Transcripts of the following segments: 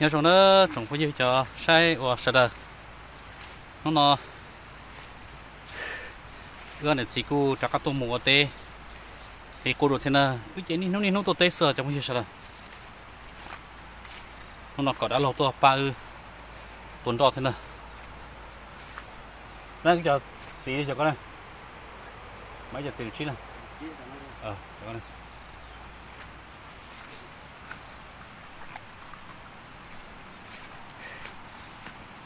nhớ chúng nó trồng phải cho sai và sợ đời. Nó nó ưa này chỉ cô chắc các tôm mùa tê. Thì cô đồ thế nào? Cứ chế này nó này nó tôi tê sợ trong cái sợ đời. Nó nó có đã lâu tôi ba ư. Tuần trọ thế nào? Đây, cho xí cho con này. Mấy giờ tiền chín này ờ cho con này.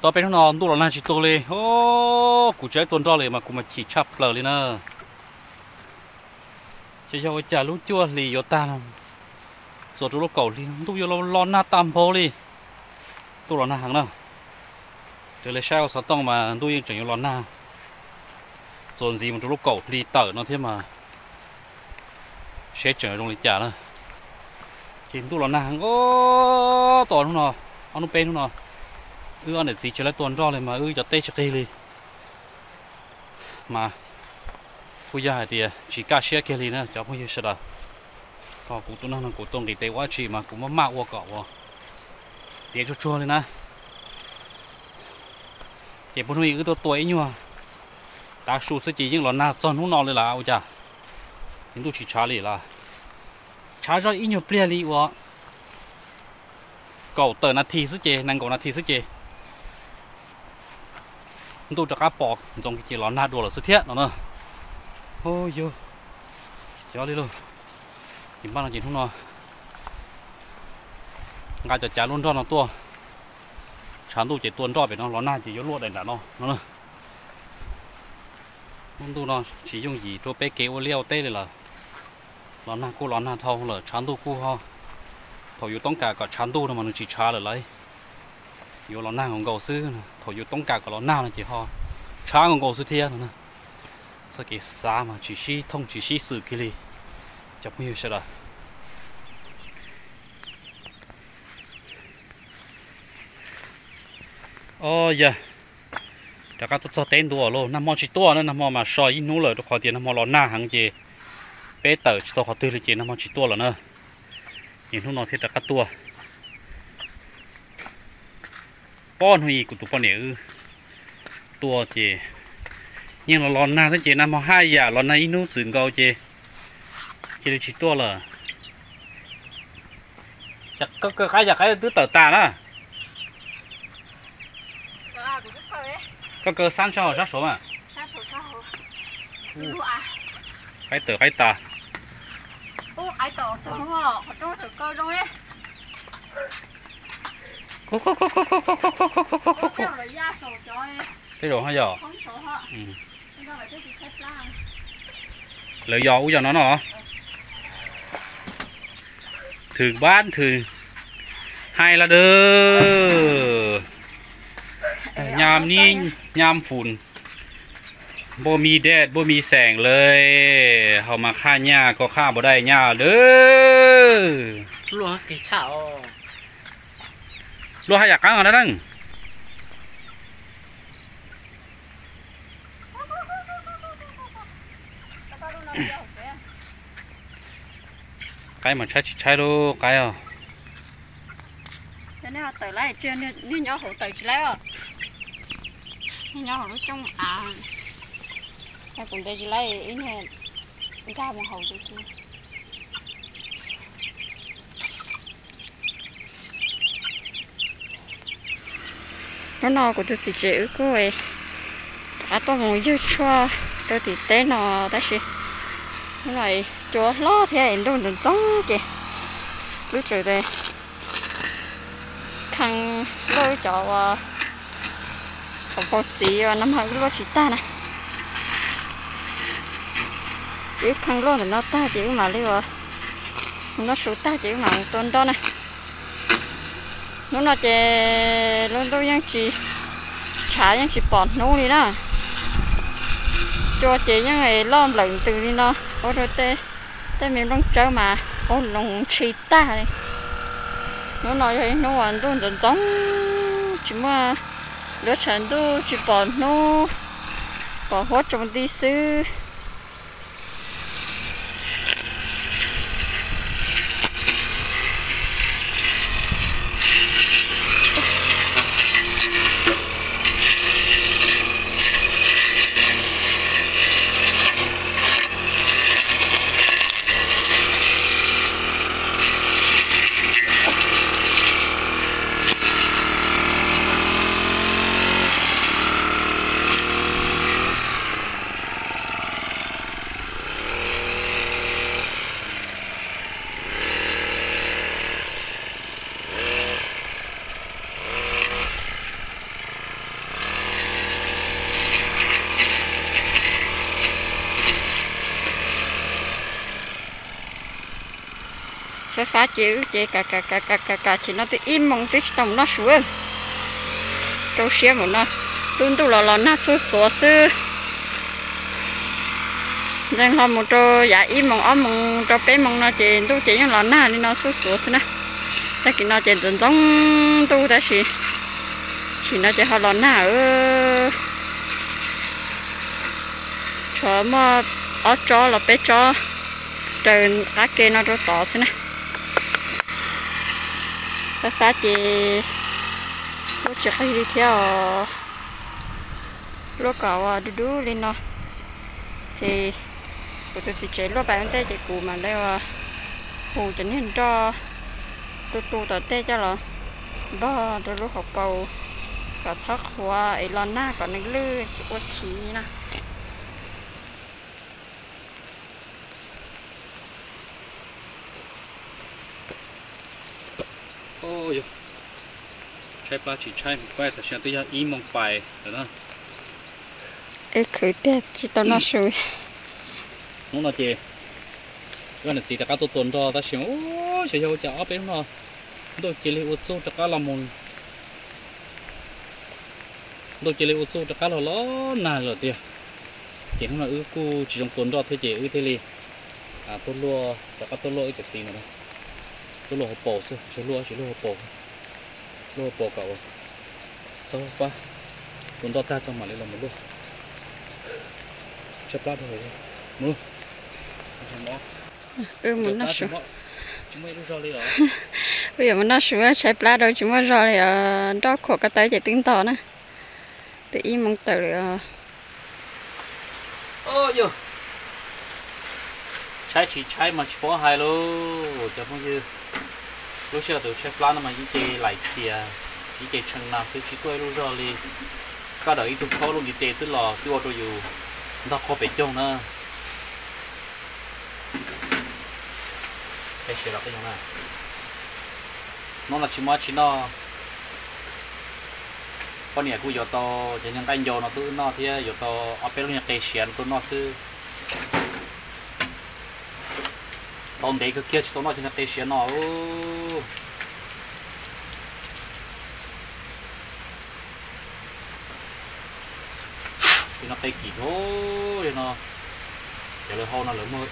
Tao bên nó tu là chỉ tu lên ô cụ trái tuần trọ lên mà cụ mà chỉ chắp lờ lên nè chỉ cho cái chả lú chua lì yo ta làm rồi chú lúc cầu đi tu yo lo na tam po đi tu là na hàng nào. Từ lấy sao sao tông mà tu chẳng yo lo na. Rồi gì mà chú lúc cầu lì tở nó thế mà. Sẽ trở trong lịch trả nữa thì tu là na hàng. Ô to luôn nè anh nó bên ư, ăn để gì cho lấy tuần rõ này mà, ư, cho tê cho cây đi mà bây giờ thì à, chỉ cả xe cây đi nữa cho bây giờ sẽ là có cụ tôi năng cụ tôi thì tê quá chỉ mà cũng mất mạo qua cọ qua để cho chua lên nè chỉ bữa nay ư tôi tuổi nhưng mà ta số sẽ chỉ những lọ na tròn không nó lên là ôi cha chúng tôi chỉ trả lại là trả cho ít nhiều ple li quá. Cậu tờ na thì sức chế năng cậu na thì sức chế 都这个包，总给老拿多了是天了呢。哦哟，家里喽，你把那几桶呢？俺就家弄着那多，长度就多着别弄，老拿就有落的那弄，喏了。温度呢，使用以做白给我料带的了，老拿过老拿掏了，长度过哈，头有当家个长度的嘛，能去查了来。有了那种狗屎，它有东家搞了那了就好，差种狗屎天呢，这个啥嘛，只是通只是死给哩，就朋友晓得。哦呀，大家都做点多咯，那么许多呢，那么嘛少一努了，都好点，那么老那行些，别到许多好对了些，那么许多了呢，也弄那些大家多。con hủy của tụi con này ư. Tua chị. Nhưng là lon na thế chị năm hai dạ, giờ lon na ít nút sừng gấu chị. Chị được chỉ tua là. Chắc dạ, có có cái giờ cái tứ tờ ta đó. Có cơ sáng cho ra số mà. Cái ừ. tờ cái tờ cái tờ tờ cơ đâu ấy. 咕咕咕咕咕咕咕咕咕咕咕咕。这种还有。嗯。เลยยออุ้ยนั่นเหรอถึงบ้านถึงให้ละเด้อยามนี้ยามฝุ่นบ่มีแดดบ่มีแสงเลยเขามาฆ่าหญ้าก็ฆ่าบ่ได้หญ้าเด้อหลวงกี่เช้า lúa hai giặc cá ở đó đăng cái mà chạy chạy đâu cái à. Nên họ tới lại chuyện nên nhỏ hổ tới lại à? Nên nhỏ hổ trong à. Cái cũng tới lại in hết cái mà hổ tới nó nó của tôi thì chịu cô ấy à tôi muốn yêu cho tôi thì té nó đó chứ nó này cho lo thế anh đâu đừng giống kì, lúc rồi đây thằng lôi cho không có gì à, năm hai lúc chỉ ta này chỉ thằng lôi nó ta chỉ mà lấy vào nó số ta chỉ mà một tuần đó này nó là chè luôn đâu yang chỉ trả yang chỉ bỏ nô đi đó cho chị những ngày lom lợn từ đi nó ô rồi tê tê mình đang chơi mà. Ô lòng chỉ ta này nó nói vậy nó hoàn toàn dần giống chỉ mà đứa trận tu chỉ bỏ nó bỏ hết trong đi xứ. Phải phá chữ chị cả cả cả cả cả cả chỉ nó tự im mong tự tổng nó xuống. Câu xe một nó tuân tu lò lò nó số số sư đang họ một trâu giả im mong ôm mong trâu bé mong nó chị tu chị lò nó nên nó số số sư nè. Ta chỉ nó chị dần dần tu ta chỉ chỉ nó chỉ họ lò nó ở. Cho mà, ở chỗ là bé chỗ trời cá kia nó rất to thế này cái phá chị lúc trước hay đi theo lúc cậu đu đu lên nó. Thì của tôi thì chế lúc bạn tê chị cụ mà đây hù chính hình cho tôi tu tới tê cho là đó tôi lúc học bầu, cả chắc hoa, ấy lon na còn những lư của khí nè ôi trái ba chỉ trái một quay thật sự tôi ra ý mong bài rồi đó. Ê khởi tết chỉ tao nó sôi nó là gì cái này chỉ là các tôi tuần rồi ta xem ôi sẽ cho chả bên nó tôi chỉ lấy ô tô cho cá làm mồn tôi chỉ lấy ô tô cho cá là nó nà rồi tiệt chỉ không là ư cu chỉ trong tuần rồi thôi chỉ ư thế li à tôi lo cho các tôi lo cái gì nữa bò chứ chỉ lo chỉ lo hộp bò lo hộp bò cậu sao pha tuần đó ta trong mà lấy làm một luôn chấp lát thôi. Mua ừ muốn nó sửa đâu bây giờ muốn nó sửa chạy pla rồi chúng mới rồi ở đó khổ cái tay chạy tiếng to nữa. Tự im mong tự rồi ôi yo trái chỉ trái mà chỉ bỏ hai lô cho bao nhiêu lúc xưa tôi chơi plan mà những cái lại xìa những cái chân nào tôi chỉ quay luôn rồi đi các đời tôi khó luôn đi tê tức là tôi tôi อยู่ nó khó bị trông nữa. Cái gì là cái gì này. Nó là chỉ mà chỉ nó. Con nhà của yo to chỉ những cái yo nó tự nó thì giờ to, ở bên nhà cây xiên của nó sư tao đấy cái kia chỉ tao nó chỉ là cây xiên nó thì nó tay chỉ đố thì nó giờ lời hôn nó lớn mới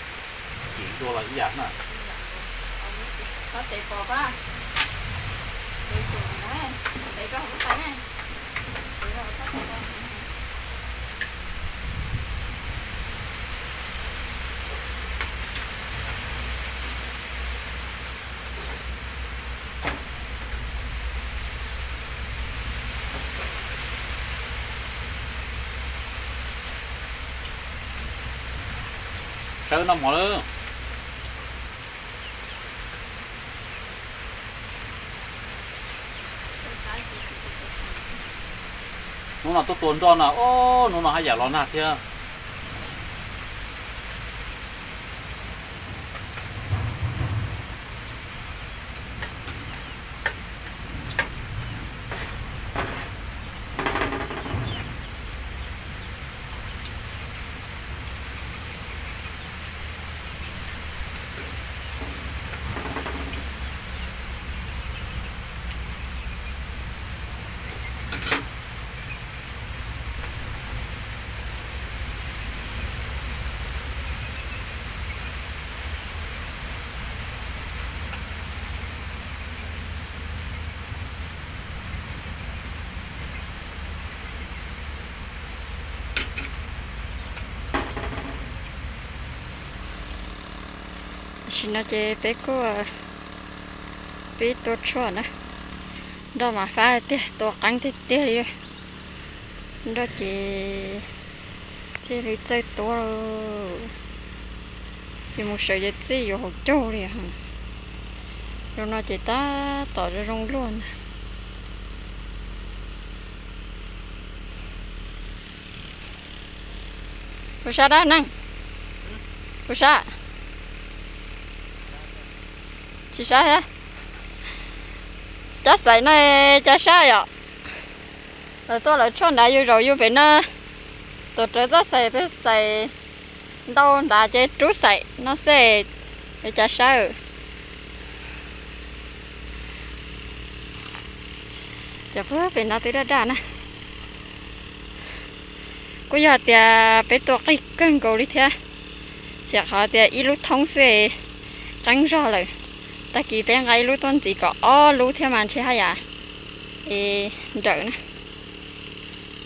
chỉ đô là cái giảm nè. Có tệ bò ba tệ bò này tệ bò không phải sao nó mỏ nữa nó là tôi tuần cho nè ô nó là hay giả lo nạt kia chỉ nó chỉ bé cô bé tổ chua nữa đó mà phải tiếc tổ căng tiếc tiếc đi đó chỉ chỉ đi chơi tổ thì một sợi dây chỉ có hộp trâu đi hả rồi nó chỉ ta tỏ ra rong luôn Cô sao đó năng chị sao hả? Chá sấy nó chả sao ạ, rồi tôi lại cho đã vô rồi vô về nó. Tôi trở ra sấy tôi sấy đâu đã chế trú sấy nó sẽ để sao chả vừa về nó tới đó đã nè. Cô giờ thì phải tôi cái cân cầu đi thế sẽ họ thì ít lúc thông sẽ trắng rõ rồi ta kỳ bé ngay lúc tuần chỉ có ô lúc theo màn chơi hay à? Ê đỡ nè.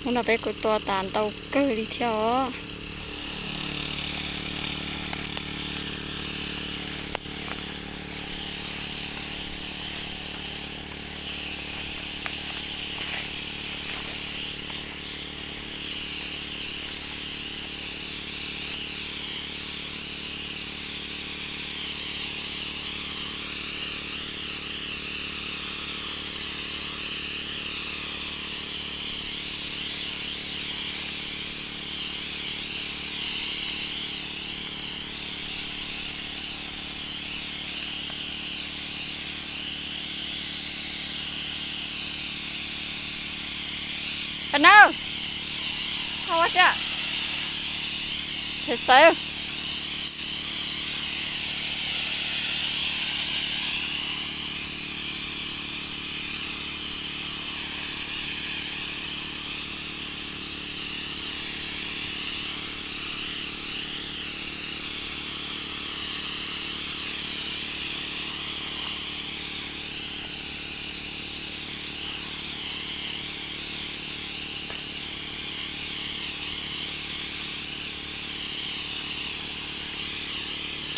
Muốn là bé của tôi tàn tàu cơ đi theo. Você?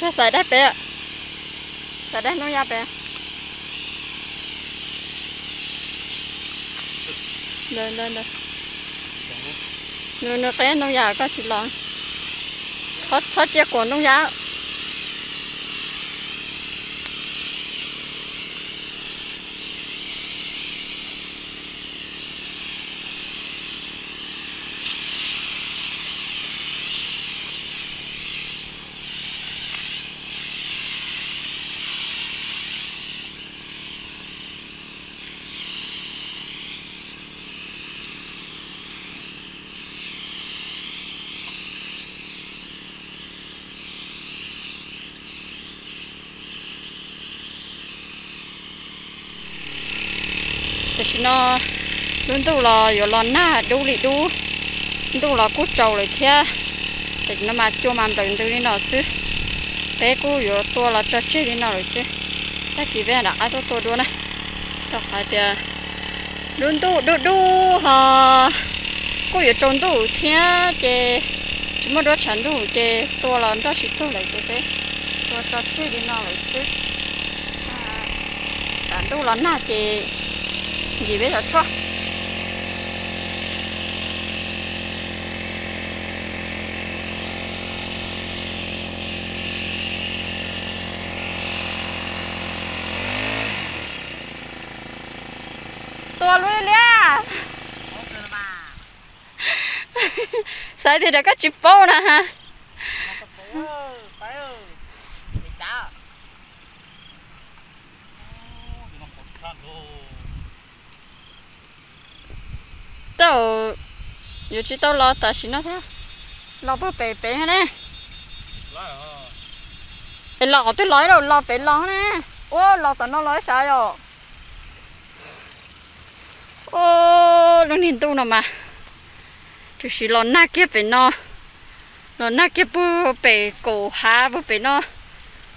ค่ใส่ได้เป๊ะใส่ได้น้องยาเป๊ะเดินเดินเดินเดินเป๊ะน้องยาก็ชิลองเขาเขาเจียกวนน้องยา cái xin nó luôn tụ lò rồi lò na đủ lì đủ tụ lò cút trầu rồi kia thì nó mà chua mà đừng tụ đi nó xứ. Bé cú rồi tua là cho chết đi nó rồi chứ. Ta kỳ về đã ai tôi tôi đua nè tao phải thì luôn tụ đủ đủ ha cú rồi trốn tụ thiên chê chúng mới đó chẳng đủ chê tua là đó xịt tụ lại cái thế tua cho chết đi nó rồi chứ. À, tụ là na chê gì biết luôn nha sai thì đã có chip bô nè ha จ้าอยู่ที่ต้นรอแต่ชินนะท่าเราเพิ่งไปไปฮะเนี่ยไปหลอกตัวร้อยเราหลอาไปหลอกนะโอ้หลอาตันน้อนร้อยสายอะโอ้ลุงนินตู้นะมาทุกสิหล่หน่าเก็บไปเนาะหล่หน่าเก็บปุ๊บไปโกหาปุ๊บไปเนาะ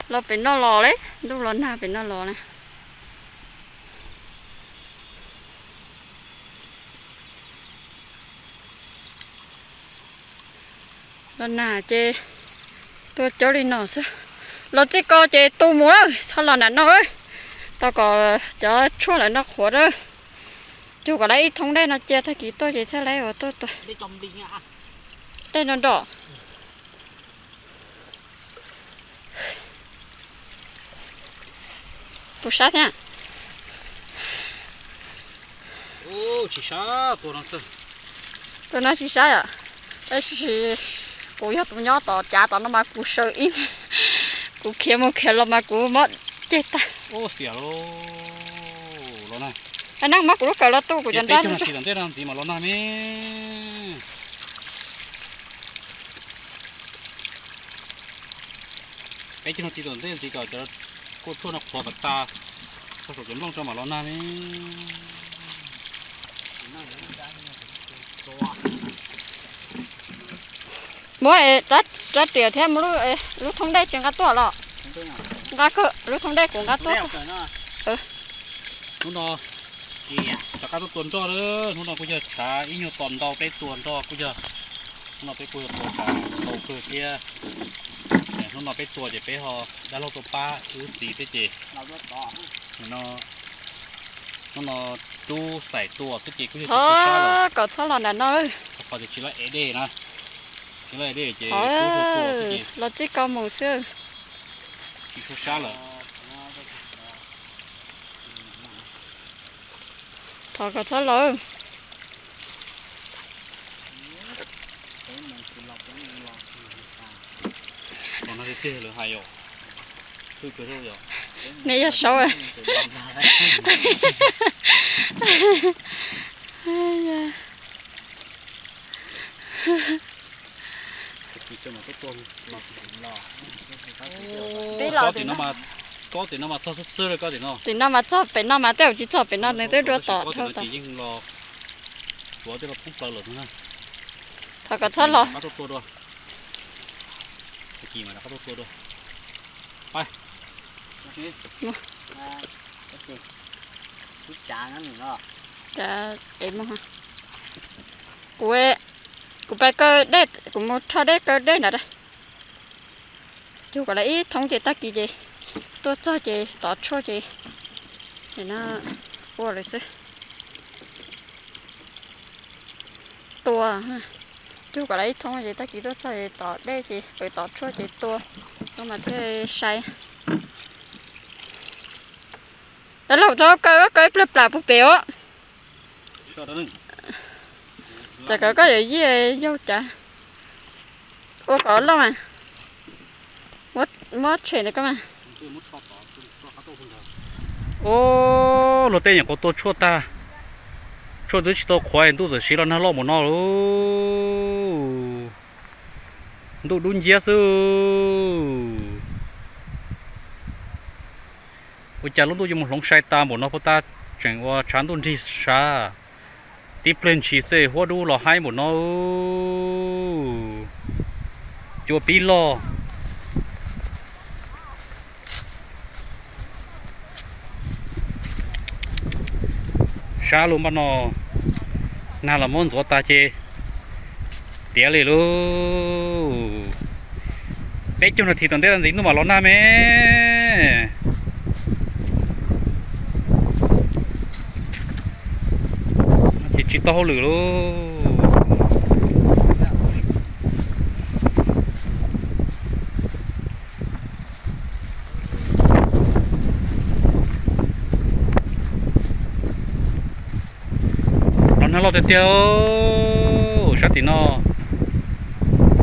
เราไปเนาอรอเลยดูหล่หน่าไปเนาอรอนะ lần nào chê? Tôi cho đi nó sao lo chỉ có chê tu múa sao lần nào nó tao có cho chua lại nó khổ đó. Chú có lấy thông đây nó chê thay kỹ tôi chỉ theo lấy ở tôi tôi. Đây nó đỏ. Bù sát nha. Ô chỉ sao tôi sợ tôi nói chỉ sát à? Đây chỉ cô yêu tụi nhỏ tỏ cha tỏ nó mà cô sợ in cô kia một kia là mà cô mất. Chết ta. Ô xỉa lô. Lo này. Anh đang mắc lúc cỡ là tu của chân tết ta nó chỉ làm gì mà lo này mẹ cái cho nó chỉ làm tết gì cả cho cô thua nó khó bật ta. Sao số kiếm long cho mà lo này mẹ mỗi rất rất tiền thêm lúc lúc không đây chẳng có tuổi lọ. Gà cơ lúc không đây cũng gà tuổi nó nó chắc cái tuần cho nữa nó nó bây giờ trả ít nhiều tuần đâu bé tuần cho bây giờ nó bé bây giờ trả đầu cơ kia. Nó nó bé tuần thì bé họ đã lâu tuần ba thứ gì thế chị? Nó nó nó tu xài tua cái gì cũng như thôi có sao là đàn ơi họ chỉ là ế đề nè là ế đề chỉ thôi là chỉ có một xưa chỉ số xa rồi thôi có sao rồi còn nó thì tê rồi hay rồi tôi cười thôi rồi. Nãy giờ sâu rồi จะมาตัวตัวมาถึงรอเต้เราก็ถึงมาก็ถึงมาชอบซื้อเลยก็ถึงเนาะถึงมาชอบเป็นนมาเต้าจีชอบเป็นนในเต้รัวต่อเท่าต่อยิ่งรอตัวที่เราพุ่งปลาหลุดนะถ้าก็ชอบรอตัวตัวด้วยกี่มาแล้วก็ตัวตัวด้วยไปโอเคจานนั่นเนาะจะเอ็มฮะกุ้ย cũng phải cơ đét cũng một cho đét cơ đét nữa đây? Chú gọi là ít thông chế ta kỳ gì tôi cho gì tỏ cho gì thì nó vô rồi chứ tua chú gọi là ít thông chế ta kỳ tôi cho gì tỏ đét gì rồi tỏ cho gì tua nhưng mà thế sai. Đó là cho cơ cơ plấp là bút biểu cho đó chả có có gì gì dâu chả. Ô có lắm à? Mất mất chuyện này các bạn ô lô tiền nhà có tôi chua ta. Chua tôi chỉ tôi khoai tôi giờ xí là nó lo một nó. Luôn tôi đun giá sư. Ôi cha lúc tôi dùng một lồng sai ta, một nó có ta chẳng qua chán tôi đi xa tiếp lên chỉ sẽ hoa đu là hai một nó. Chùa pi lo xa luôn bắt nó. Nào là món gió ta chê. Tía lì luôn bé chung là thì toàn tết làm dính nó mà nó nam ấy thì chỉ to lử luôn. Nó nó lo tiêu tiêu sát thì nó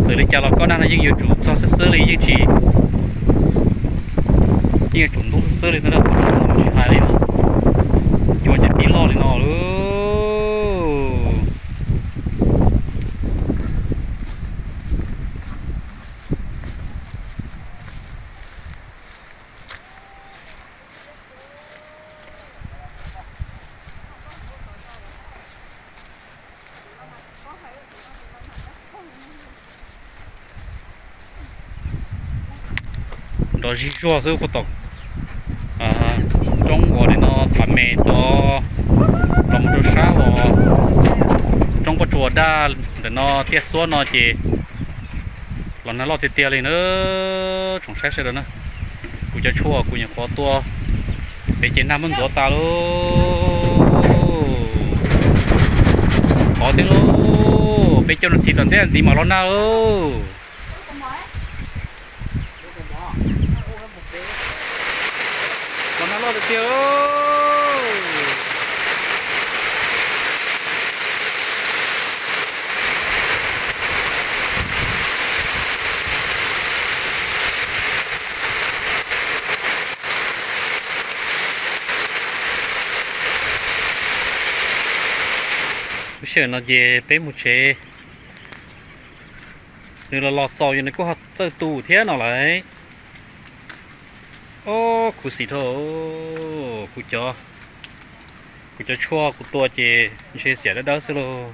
xử lý cho là con đang là những yêu chủ cho sẽ xử lý những chỉ những chủ đúng xử lý nó là không có gì hay đấy mà. Cho chỉ bị lo thì nó luôn. Đó chỉ cho số có tộc à trong của thì nó thảm mẹ đó lòng đồ sa vào trong có chùa đa để nó tiết xuống nó chỉ lần nó lo tiết tiết lên nữa trong sách sẽ đó nữa cụ cho chùa cụ nhà khó tua để trên nam mình gió ta luôn có thế luôn bây giờ nó thì toàn thế gì mà lo nào luôn còn nó được chưa bây giờ nó về bé một chế. Nếu là lọt sò thì nó có hạt chơi tù thế nào lại? ô cụ xì thô cụ cho cụ cho chua cụ tua chê chê xẻ đó đó xí lô.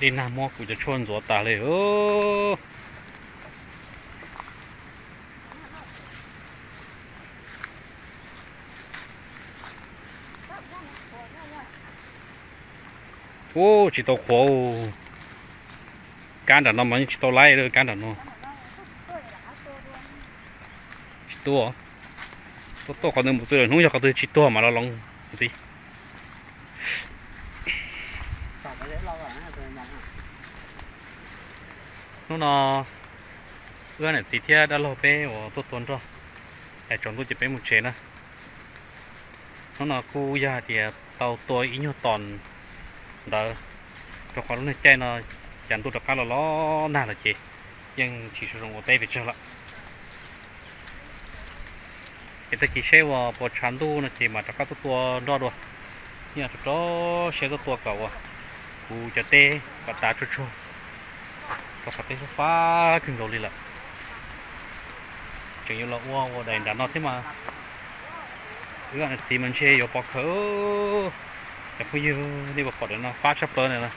Đi nam mô cụ cho chuồn gió tà lê, ô. Ô chỉ tàu khổ. Can đàn nó mà, chỉ tàu lái được, can đàn nó chỉ tua à? tao tao còn được một số không cho cái chỉ tua mà nó lòng gì? Nó nó ưa này chỉ theo đã lo bé của tôi tuần rồi. Để chọn tôi chỉ bé một chế nữa. Nó nó cô già thì tàu tôi ý nhau toàn đó. Cho khó nó chơi nó chẳng tôi được cá là lo nà là chị nhưng chỉ sử dụng một tay về chơi lại cái tay chỉ xe vào bộ chán tu là chị mà cho tôi tua đo đùa. Nhưng mà cho xe tôi tua cầu à cú cho tê và ta cho chua. Có phải cái phá kinh đầu đi là chẳng như là uo uo đầy đã nó thế mà. Cái này chỉ mình chơi có bọc FU นี่บอกอดเนาะฟ้าชับเปิลเนี่ยนะ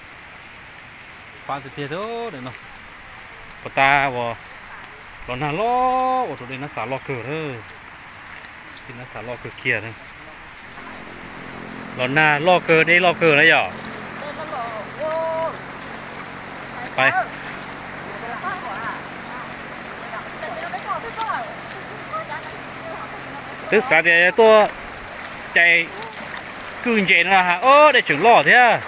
ฟ้าเตียโตเนี่ยนาะปตาวอหลอนฮาโลโอ้ตัวนี้นะสาลอเกอร์เออสินะสาลอเกอร์เกียร์เนี่ยหลอนาลอเกอร์ได้ลอเกอร์แล้วหยอไปตึ๊ดสาเดียตัวใจ cưng chạy là hả ô để trưởng lò thế à?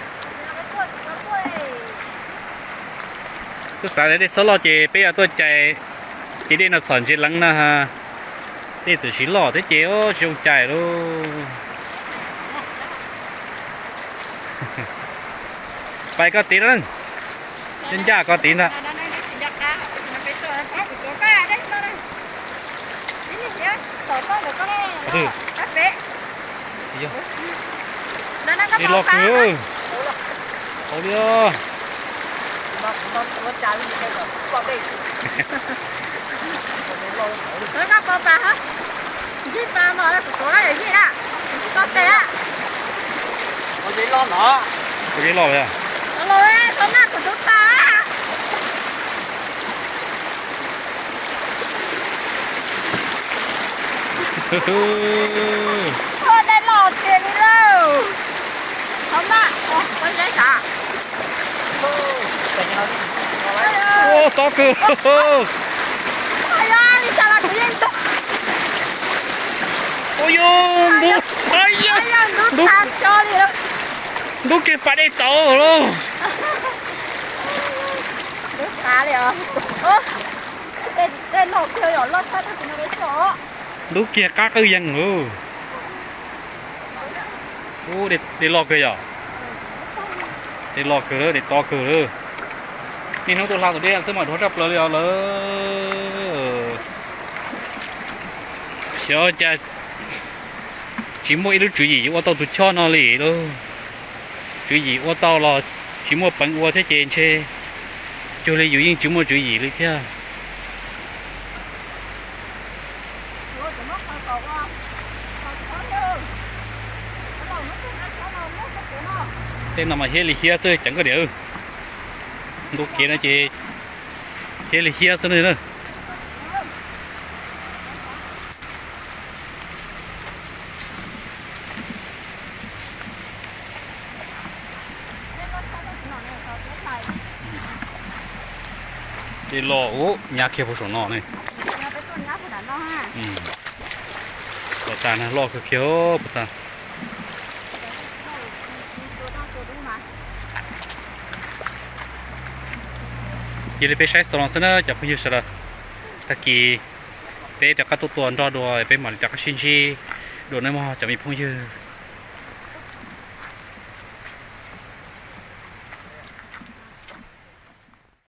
Tôi sáng đấy để số lò chị bây giờ tôi chạy chỉ đi nó sòn chỉ lắng nè ha. Đi từ xí lò thế chị ô chịu chạy luôn bay có tí lên nhân gia có tiền đó Ừ. đi lo cửa Ôi đi ơi Nó có con bà hả? Giết bà mà nó có nó gì đó. Con tè á. có giấy lo nữa có giấy lo vậy à Nó lôi con nát của chúng ta. Thôi đây lò tiền đi đâu. Không. Ồ, con giấy xả. ô to cửa Ai da, đi xả là của yên tụ. ôi yo đu ai da Ai da, nó Đúng. tham cho đi đâu. đu cái phải đi tàu luôn Nước cá liền. Ơ. Tên tên lò chơi ở lót thoát thì nó cái chỗ. đu kia cá cái dân ngư ô để để lò cười à để lò cười để to cười nên nó tôi làm tôi đi sẽ mở thốt rập lỡ lỡ lỡ xíu cha. Chỉ mua ít chú gì ô tao tôi cho nó lì đó. Chú gì ô tao là chỉ mua bánh ô thế chèn chê cho lấy dụ yên chỉ chú gì lấy thế à. Tên nào mà hết lì kia sơ chẳng có điều lúc kia nó chỉ hết lì kia sơ nữa đi lo ố nhà kia phụ số nọ này. Ừ. Ta nó lo cái kiểu bữa ta Tôi đang tôi đúng mà giờ đi bé sai salon sân chắc phải như sao ta kỳ bé chắc các tổ tuần cho đồ bé mà chắc các xin chi đồ này mà chắc mình phong như